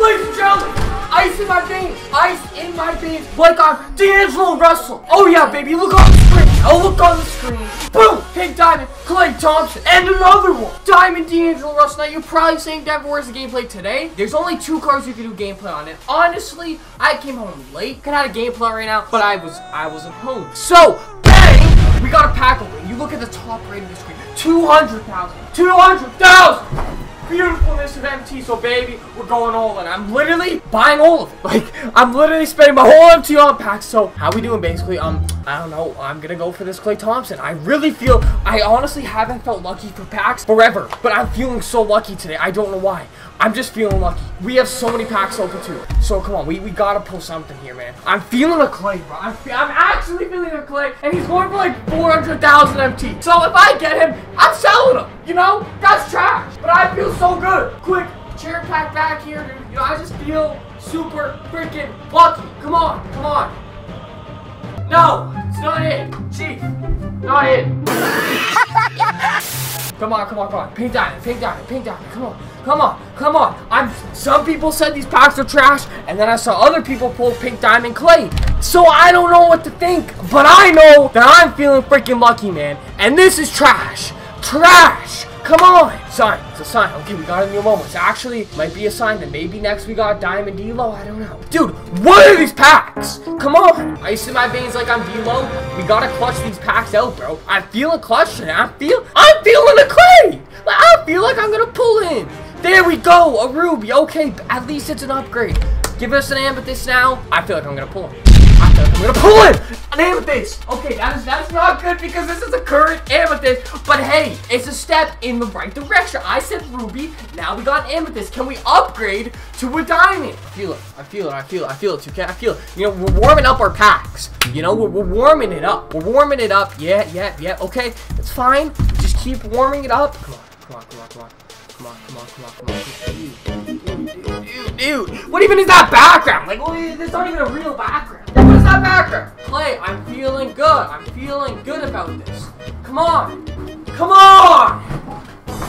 Ladies and gentlemen, ice in my veins. Ice in my veins. Like I'm D'Angelo Russell. Oh yeah, baby. Look on the screen. Oh, look on the screen. Boom! Pink Diamond, Klay Thompson, and another one. Diamond D'Angelo Russell. Now, you're probably saying, where's the gameplay today? There's only two cards you can do gameplay on. And honestly, I came home late. Could have a gameplay right now, but I was I wasn't home. So, bang! We got a pack open. You look at the top right of the screen. 200,000. 200,000! Beautifulness of MT. So baby, we're going all in. I'm literally buying all of it. Like I'm literally spending my whole MT on packs. So how we doing basically? Um, I don't know. I'm gonna go for this Klay Thompson. I really feel I honestly haven't felt lucky for packs forever, but I'm feeling so lucky today. I don't know why. I'm just feeling lucky. We have so many packs open too. So come on, we, we gotta pull something here, man. I'm feeling a Klay, bro. I'm, I'm actually feeling a Klay, and he's going for like 400,000 MT. So if I get him, I'm selling him. You know, that's trash. But I feel so good. Quick, chair pack back here, dude. You know, I just feel super freaking lucky. Come on, come on. No, it's not it. Chief, not it. come on, come on, come on. Pink diamond, pink diamond, pink diamond. Come on, come on, come on. I'm. Some people said these packs are trash, and then I saw other people pull pink diamond Klay. So I don't know what to think, but I know that I'm feeling freaking lucky, man. And this is trash, trash. Come on! Sign. It's a sign. Okay, we got a new moment. It's actually might be a sign that maybe next we got Diamond D-Lo. I don't know. Dude, what are these packs? Come on! Ice in my veins like I'm D-Lo. We gotta clutch these packs out, bro. I feel a clutch today. I feel I'm feeling a Klay! Like, I feel like I'm gonna pull in. There we go! A ruby. Okay, at least it's an upgrade. Give us an amethyst now. I feel like I'm gonna pull him. I feel like I'm gonna pull it! An amethyst! Okay, that is that's not good because this is a current amethyst. But hey, it's a step in the right direction. I said ruby, now we got amethyst. Can we upgrade to a diamond? I feel it, I feel it, I feel it, I feel it, okay? I feel it. You know, we're warming up our packs. You know, we're, we're warming it up. We're warming it up. Yeah, yeah, yeah, okay. It's fine. Just keep warming it up. Come on, come on, come on, come on. Come on, come on, come on, come on. Dude, dude, dude, dude. What even is that background? Like, oh, well, it's not even a real background. Background? Klay, I'm feeling good. I'm feeling good about this. Come on. Come on.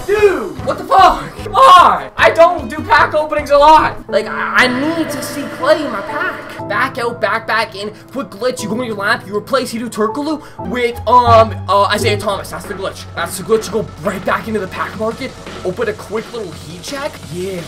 Dude, what the fuck? Come on. I don't do pack openings a lot. Like, I, I need to see Klay in my pack. Back out, back, back in. Quick glitch. You go in your lap. You replace Hedo Turkoglu with, um, uh, Isaiah Thomas. That's the glitch. That's the glitch. You go right back into the pack market. Open a quick little heat check. Yeah.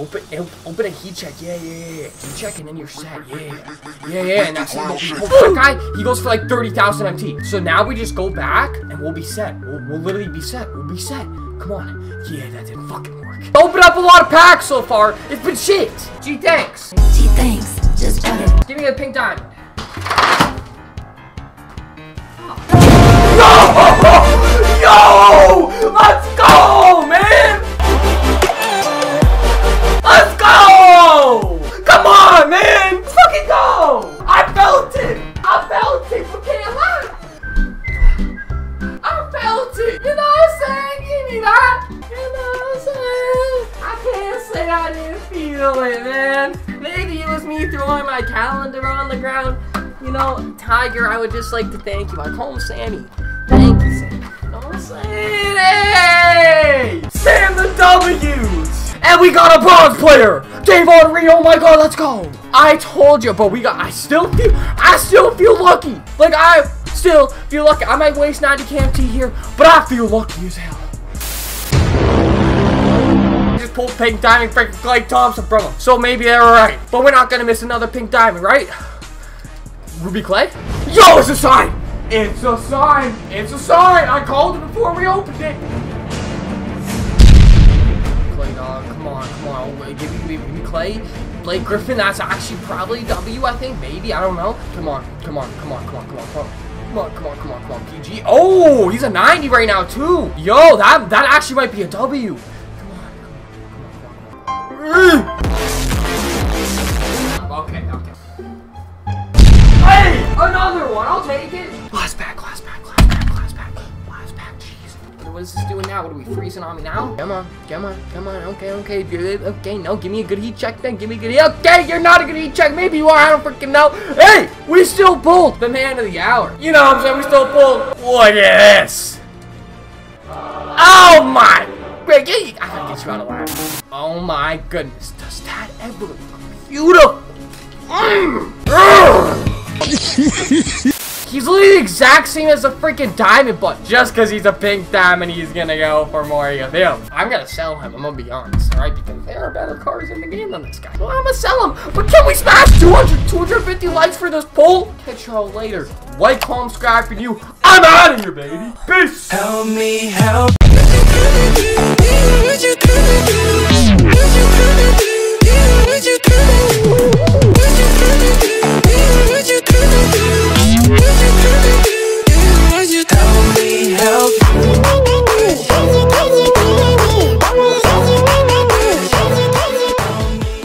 Open, eh, open a heat check, yeah, yeah, yeah. Heat check and then you're set, yeah. Yeah, yeah, and that's it. that guy, he goes for like 30,000 MT. So now we just go back and we'll be set. We'll, we'll literally be set. We'll be set. Come on. Yeah, that didn't fucking work. Open up a lot of packs so far. It's been shit. Gee, thanks. Gee, thanks. Just better. Give me a pink diamond. Yo! Yo! Let's it, man. Maybe it was me throwing my calendar on the ground. You know, Tiger, I would just like to thank you. I call him Sammy. Thank you, Sammy. Hey! Sam the W's! And we got a bronze player! Davon Rio, oh my god, let's go! I told you, but we got, I still feel, I still feel lucky! Like, I still feel lucky. I might waste 90 KMT here, but I feel lucky as hell. Pink diamond freaking Klay Thompson from him. So maybe they're alright. But we're not gonna miss another pink diamond, right? Ruby Klay? Yo, it's a sign! It's a sign! It's a sign! I called it before we opened it! Klay dog, come on, come on. Oh, Give me, give me Klay. Blake Griffin, that's actually probably W, I think. Maybe, I don't know. Come on, come on, come on, come on, come on, come on. Come on, come on, come on, come on, PG. Oh, he's a 90 right now, too. Yo, that that actually might be a W. Okay, okay. Hey! Another one! I'll take it! Last pack, last pack, last pack, last pack, last pack, jeez. What is this doing now? What are we freezing on me now? Come on, come on, come on, okay, okay, good, okay, no, give me a good heat check then, give me a good heat, okay, you're not a good heat check, maybe you are, I don't freaking know. Hey, we still pulled the man of the hour. You know what I'm saying, we still pulled. Look at this. Oh my, break. I gotta get you out of line. Oh my goodness. Does that ever look beautiful? Literally the exact same as a freaking diamond, but just because he's a pink diamond, he's gonna go for more of him. I'm gonna sell him, I'm gonna be honest, alright? Because there are better cars in the game than this guy. Well, I'm gonna sell him. But can we smash 200, 250 likes for this poll? Catch y'all later. Like, comment, subscribe for you. I'm out of here, baby. Peace. Help me help.